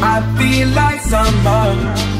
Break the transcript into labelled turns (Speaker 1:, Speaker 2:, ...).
Speaker 1: I feel like summer.